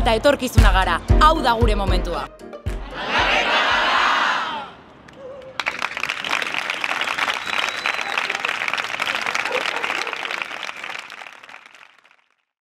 eta etorkizuna gara. Hau da gure momentua.